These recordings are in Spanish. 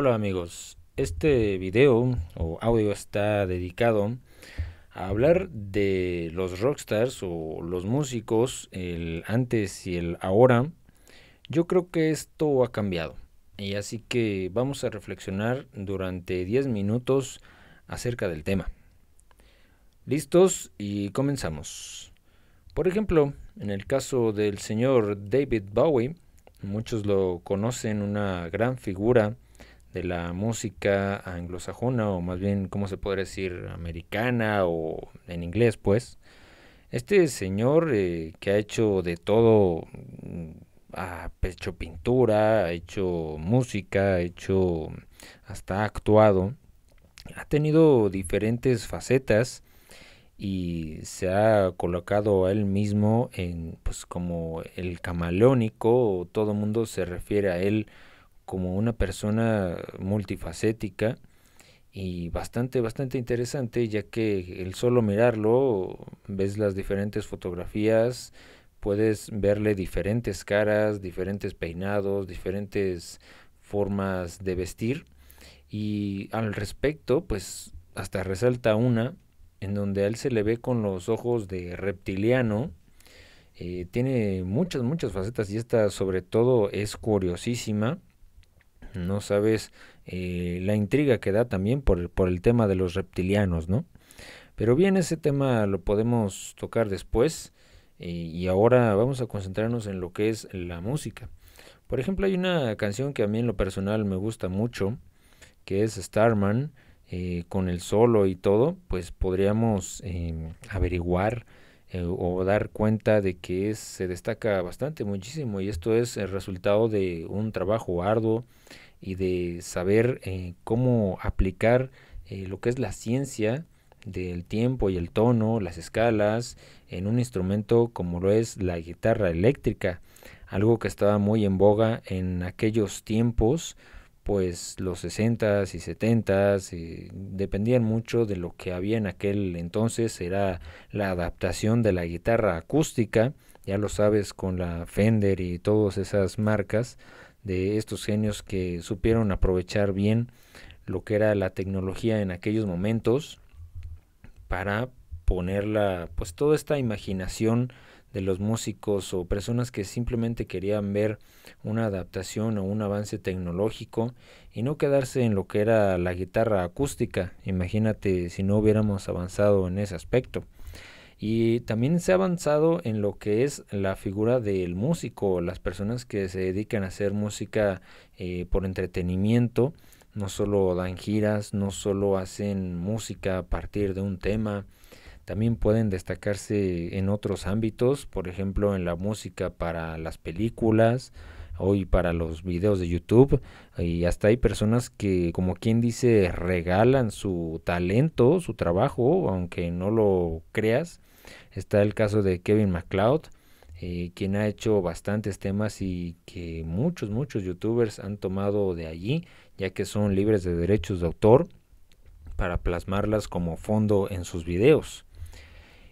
Hola amigos, este video o audio está dedicado a hablar de los rockstars o los músicos, el antes y el ahora. Yo creo que esto ha cambiado y así que vamos a reflexionar durante 10 minutos acerca del tema. ¿Listos? Y comenzamos. Por ejemplo, en el caso del señor David Bowie, muchos lo conocen, una gran figura de la música anglosajona o más bien, ¿cómo se podría decir? Americana o en inglés, pues. Este señor eh, que ha hecho de todo, mm, ha hecho pintura, ha hecho música, ha hecho hasta actuado, ha tenido diferentes facetas y se ha colocado a él mismo en pues como el camaleónico, todo el mundo se refiere a él como una persona multifacética y bastante, bastante interesante, ya que el solo mirarlo, ves las diferentes fotografías, puedes verle diferentes caras, diferentes peinados, diferentes formas de vestir. Y al respecto, pues hasta resalta una en donde a él se le ve con los ojos de reptiliano. Eh, tiene muchas, muchas facetas y esta sobre todo es curiosísima no sabes eh, la intriga que da también por, por el tema de los reptilianos, ¿no? Pero bien, ese tema lo podemos tocar después eh, y ahora vamos a concentrarnos en lo que es la música. Por ejemplo, hay una canción que a mí en lo personal me gusta mucho, que es Starman, eh, con el solo y todo, pues podríamos averiguar o dar cuenta de que se destaca bastante, muchísimo, y esto es el resultado de un trabajo arduo y de saber eh, cómo aplicar eh, lo que es la ciencia del tiempo y el tono, las escalas, en un instrumento como lo es la guitarra eléctrica, algo que estaba muy en boga en aquellos tiempos, pues los 60s y 70s eh, dependían mucho de lo que había en aquel entonces, era la adaptación de la guitarra acústica, ya lo sabes con la Fender y todas esas marcas, de estos genios que supieron aprovechar bien lo que era la tecnología en aquellos momentos para ponerla, pues toda esta imaginación de los músicos o personas que simplemente querían ver una adaptación o un avance tecnológico y no quedarse en lo que era la guitarra acústica. Imagínate si no hubiéramos avanzado en ese aspecto. Y también se ha avanzado en lo que es la figura del músico, las personas que se dedican a hacer música eh, por entretenimiento, no solo dan giras, no solo hacen música a partir de un tema, también pueden destacarse en otros ámbitos, por ejemplo en la música para las películas, hoy para los videos de YouTube y hasta hay personas que como quien dice regalan su talento, su trabajo, aunque no lo creas Está el caso de Kevin MacLeod, eh, quien ha hecho bastantes temas y que muchos, muchos youtubers han tomado de allí, ya que son libres de derechos de autor, para plasmarlas como fondo en sus videos.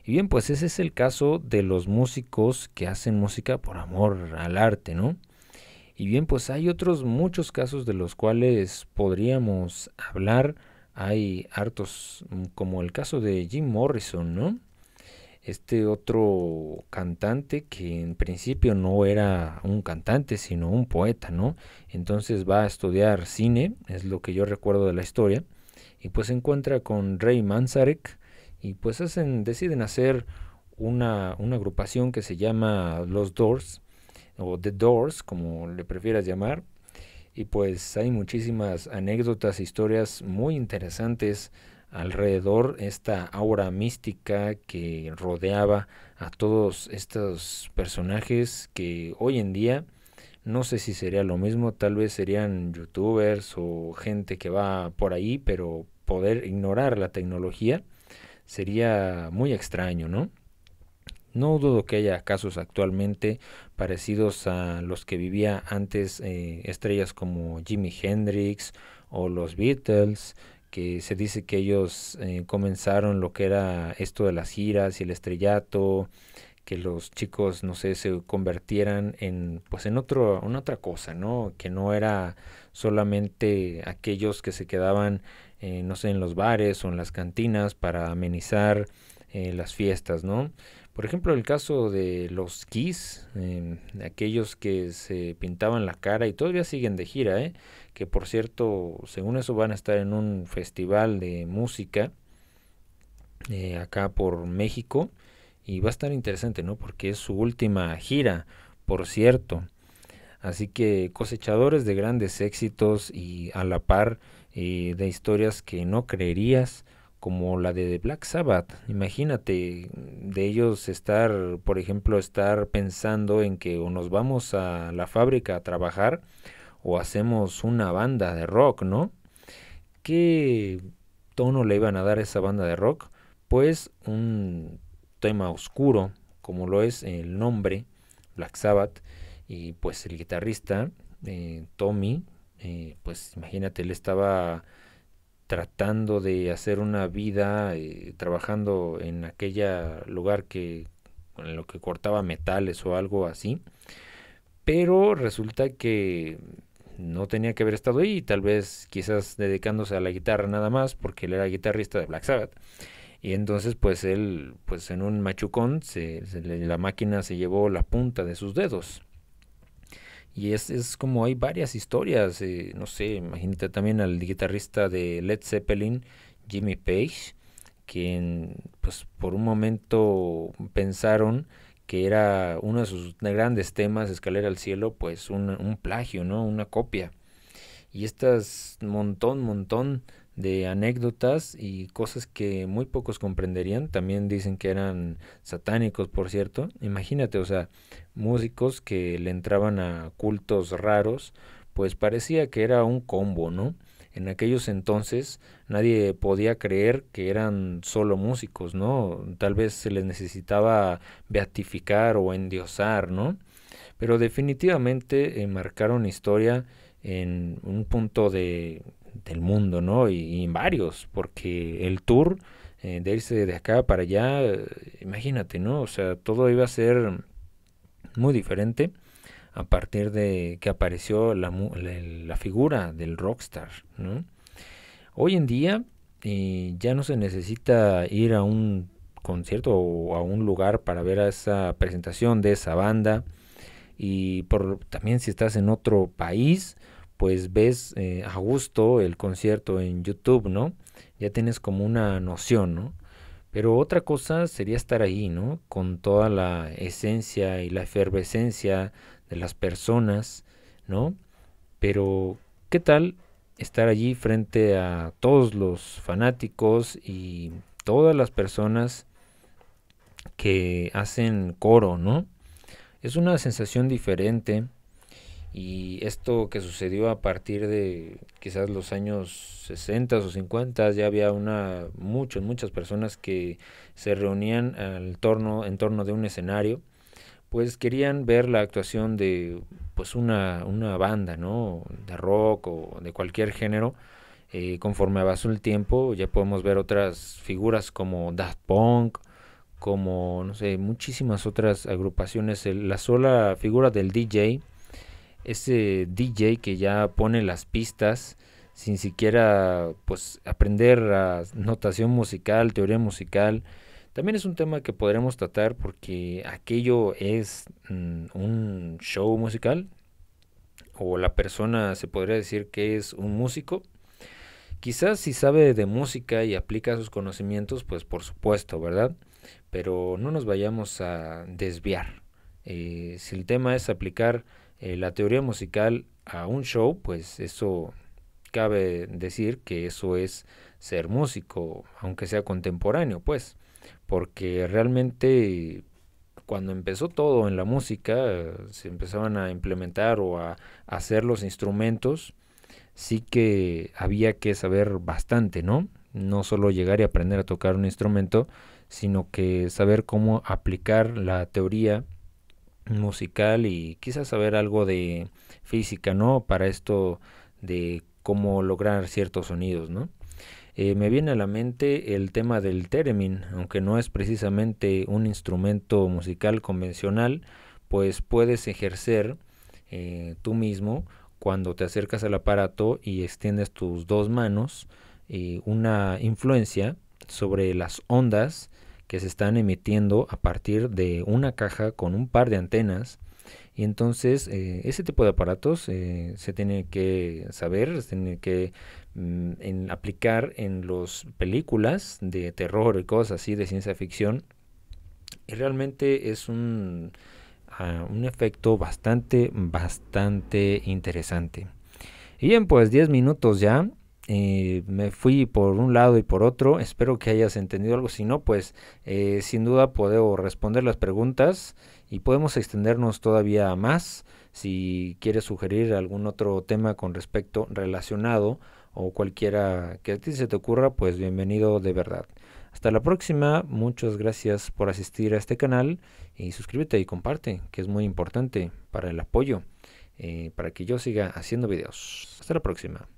Y bien, pues ese es el caso de los músicos que hacen música por amor al arte, ¿no? Y bien, pues hay otros muchos casos de los cuales podríamos hablar. Hay hartos, como el caso de Jim Morrison, ¿no? este otro cantante que en principio no era un cantante sino un poeta, ¿no? Entonces va a estudiar cine, es lo que yo recuerdo de la historia, y pues se encuentra con Ray Manzarek y pues hacen, deciden hacer una, una agrupación que se llama Los Doors o The Doors, como le prefieras llamar, y pues hay muchísimas anécdotas, historias muy interesantes alrededor esta aura mística que rodeaba a todos estos personajes que hoy en día no sé si sería lo mismo, tal vez serían youtubers o gente que va por ahí, pero poder ignorar la tecnología sería muy extraño, ¿no? No dudo que haya casos actualmente parecidos a los que vivía antes eh, estrellas como Jimi Hendrix o los Beatles, que se dice que ellos eh, comenzaron lo que era esto de las giras y el estrellato, que los chicos, no sé, se convirtieran en, pues en otro, en otra cosa, ¿no? Que no era solamente aquellos que se quedaban, eh, no sé, en los bares o en las cantinas para amenizar eh, las fiestas, ¿no? Por ejemplo, el caso de los Kiss, eh, aquellos que se pintaban la cara y todavía siguen de gira, ¿eh? que por cierto, según eso van a estar en un festival de música acá por México y va a estar interesante, ¿no? Porque es su última gira, por cierto. Así que cosechadores de grandes éxitos y a la par eh, de historias que no creerías, como la de Black Sabbath. Imagínate de ellos estar, por ejemplo, estar pensando en que o nos vamos a la fábrica a trabajar o hacemos una banda de rock, ¿no? ¿Qué tono le iban a dar a esa banda de rock? Pues un tema oscuro, como lo es el nombre, Black Sabbath, y pues el guitarrista, eh, Tommy, eh, pues imagínate, él estaba tratando de hacer una vida eh, trabajando en aquella lugar que en lo que cortaba metales o algo así pero resulta que no tenía que haber estado ahí tal vez quizás dedicándose a la guitarra nada más porque él era guitarrista de Black Sabbath y entonces pues él, pues en un machucón, se, la máquina se llevó la punta de sus dedos. Y es, es como hay varias historias, eh, no sé, imagínate también al guitarrista de Led Zeppelin, Jimmy Page, quien pues por un momento pensaron que era uno de sus grandes temas, Escalera al Cielo, pues un, un plagio, ¿no? Una copia. Y estas montón, montón de anécdotas y cosas que muy pocos comprenderían. También dicen que eran satánicos, por cierto. Imagínate, o sea, músicos que le entraban a cultos raros, pues parecía que era un combo, ¿no? En aquellos entonces nadie podía creer que eran solo músicos, ¿no? Tal vez se les necesitaba beatificar o endiosar, ¿no? Pero definitivamente eh, marcaron historia en un punto de del mundo, ¿no? Y, en varios, porque el tour eh, de irse de acá para allá, imagínate, ¿no? O sea, todo iba a ser muy diferente a partir de que apareció la, la, figura del rockstar, ¿no? Hoy en día eh, ya no se necesita ir a un concierto o a un lugar para ver a esa presentación de esa banda y por también si estás en otro país pues ves eh, a gusto el concierto en YouTube, ¿no? Ya tienes como una noción, ¿no? Pero otra cosa sería estar ahí, ¿no? Con toda la esencia y la efervescencia de las personas, ¿no? Pero, ¿qué tal estar allí frente a todos los fanáticos y todas las personas que hacen coro, ¿no? Es una sensación diferente y esto que sucedió a partir de quizás los años 60 o 50, ya había una muchas, muchas personas que se reunían al torno, en torno de un escenario, pues querían ver la actuación de pues una, una banda, ¿no? De rock o de cualquier género. Eh, conforme avanzó el tiempo, ya podemos ver otras figuras como Daft Punk, como, no sé, muchísimas otras agrupaciones. la sola figura del DJ, ese DJ que ya pone las pistas sin siquiera pues aprender notación musical, teoría musical. También es un tema que podremos tratar porque aquello es mm, un show musical o la persona se podría decir que es un músico. Quizás si sabe de música y aplica sus conocimientos, pues por supuesto, ¿verdad? Pero no nos vayamos a desviar. Eh, si el tema es aplicar eh, la teoría musical a un show, pues eso cabe decir que eso es ser músico, aunque sea contemporáneo, pues, porque realmente cuando empezó todo en la música, se empezaban a implementar o a, hacer los instrumentos, sí que había que saber bastante, ¿no? No solo llegar y aprender a tocar un instrumento, sino que saber cómo aplicar la teoría musical y quizás saber algo de física, ¿no? Para esto de cómo lograr ciertos sonidos, ¿no? eh, me viene a la mente el tema del theremin, aunque no es precisamente un instrumento musical convencional, pues puedes ejercer eh, tú mismo cuando te acercas al aparato y extiendes tus dos manos una influencia sobre las ondas que se están emitiendo a partir de una caja con un par de antenas y entonces eh, ese tipo de aparatos eh, se tiene que saber, se tiene que mm, aplicar en las películas de terror y cosas así de ciencia ficción. Y realmente es un, ah, un efecto bastante, bastante interesante. Y bien, pues 10 minutos ya. Eh, me fui por un lado y por otro. Espero que hayas entendido algo. Si no, pues eh, sin duda puedo responder las preguntas y podemos extendernos todavía más. Si quieres sugerir algún otro tema con respecto relacionado o cualquiera que a ti se te ocurra, pues bienvenido de verdad. Hasta la próxima, muchas gracias por asistir a este canal y suscríbete y comparte, que es muy importante para el apoyo, eh, para que yo siga haciendo videos. Hasta la próxima.